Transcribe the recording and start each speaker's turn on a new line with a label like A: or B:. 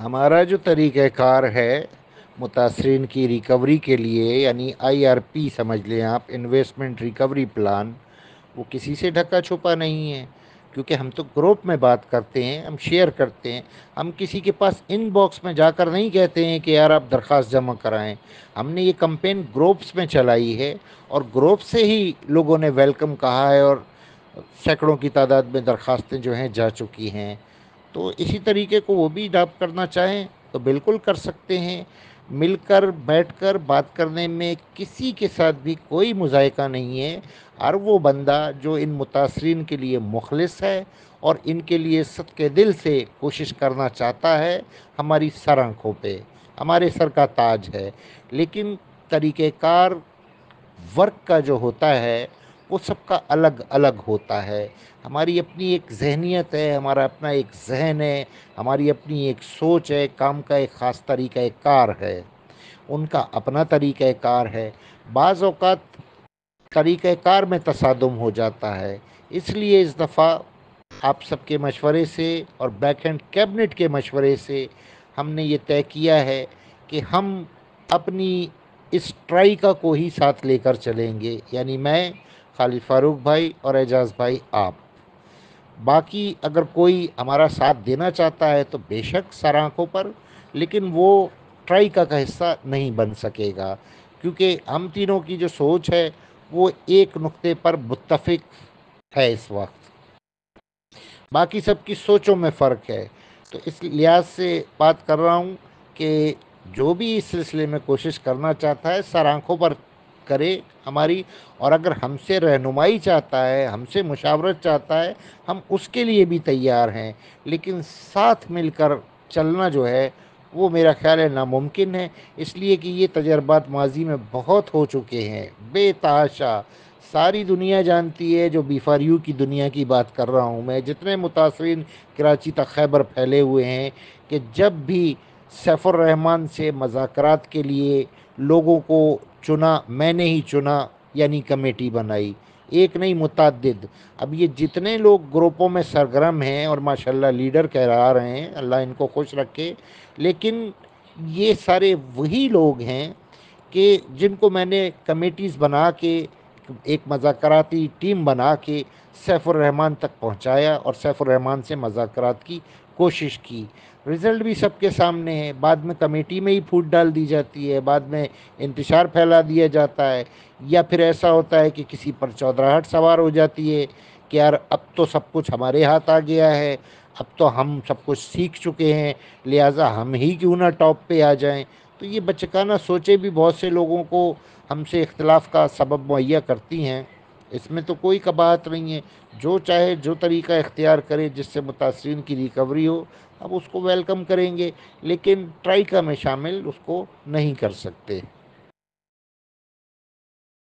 A: हमारा जो तरीक़ार है मुतासरीन की रिकवरी के लिए, यानी आईआरपी समझ लें आप इन्वेस्टमेंट रिकवरी प्लान वो किसी से ढका छुपा नहीं है। क्योंकि हम तो ग्रुप में बात करते हैं, हम शेयर करते हैं। हम किसी के पास इनबॉक्स में जाकर नहीं कहते हैं कि यार आप दरख्वास्त जमा कराएँ। हमने ये कंपेन ग्रुप्स में चलाई है और ग्रुप से ही लोगों ने वेलकम कहा है और सैकड़ों की तादाद में दरख्वास्तें जो हैं जा चुकी हैं। तो इसी तरीके को वो भी अडाप्ट करना चाहें तो बिल्कुल कर सकते हैं। मिलकर, बैठकर बात करने में किसी के साथ भी कोई मुजायका नहीं है। और वो बंदा जो इन मुतासरीन के लिए मुखलिस है और इनके लिए सदके दिल से कोशिश करना चाहता है, हमारी सर आँखों पर हमारे सर का ताज है। लेकिन तरीक़ेकार वर्क का जो होता है वो सबका अलग अलग होता है। हमारी अपनी एक जहनीत है, हमारा अपना एक जहन है, हमारी अपनी एक सोच है, काम का एक ख़ास तरीक़ा कार है। उनका अपना तरीक़ा कार है। बाज़ अवत तरीक़ाकार में तसादम हो जाता है। इसलिए इस दफ़ा आप सबके मशवरे से और बैक एंड कैबिनेट के मशवरे से हमने ये तय किया है कि हम अपनी इस ट्राइका को ही साथ लेकर चलेंगे। यानी मैं खालिद फ़ारूक भाई और एजाज़ भाई आप। बाकी अगर कोई हमारा साथ देना चाहता है तो बेशक सर आँखों पर, लेकिन वो ट्राइका का हिस्सा नहीं बन सकेगा, क्योंकि हम तीनों की जो सोच है, वो एक नुक्ते पर मुतफिक है इस वक्त। बाकी सबकी सोचों में फ़र्क है। तो इस लिहाज से बात कर रहा हूँ कि जो भी इस सिलसिले में कोशिश करना चाहता है सर आँखों पर करे हमारी। और अगर हमसे रहनुमाई चाहता है, हमसे मुशावरत चाहता है, हम उसके लिए भी तैयार हैं। लेकिन साथ मिलकर चलना जो है, वो मेरा ख्याल है नामुमकिन है। इसलिए कि ये तजर्बात माजी में बहुत हो चुके हैं। बेताशा। सारी दुनिया जानती है, जो बीफार यू की दुनिया की बात कर रहा हूँ मैं। जितने मुतासरीन कराची तक खैबर फैले हुए हैं कि जब भी सैफ़ुररहमान से मजाकरात के लिए लोगों को चुना, मैंने ही चुना, यानी कमेटी बनाई। एक नहीं मुतद अब ये जितने लोग ग्रुपों में सरगर्म हैं और माशाल्लाह लीडर कह रहा हैं, अल्लाह इनको खुश रखे, लेकिन ये सारे वही लोग हैं कि जिनको मैंने कमेटीज़ बना के, एक मजाकराती टीम बना के सैफ़ुररहमान तक पहुँचाया और सैफ़ुररहमान से मजाकरात की। कोशिश की। रिज़ल्ट भी सबके सामने है। बाद में कमेटी में ही फूट डाल दी जाती है। बाद में इंतशार फैला दिया जाता है। या फिर ऐसा होता है कि किसी पर चौधराहट सवार हो जाती है कि यार, अब तो सब कुछ हमारे हाथ आ गया है। अब तो हम सब कुछ सीख चुके हैं। लिहाजा हम ही क्यों ना टॉप पे आ जाएँ? तो ये बचकाना सोचे भी बहुत से लोगों को हमसे इख्तलाफ का सबब मुहैया करती हैं। इसमें तो कोई कबाहत नहीं है। जो चाहे, जो तरीका इख्तियार करे जिससे मुतासरीन की रिकवरी हो अब उसको वेलकम करेंगे, लेकिन ट्राइका में शामिल उसको नहीं कर सकते।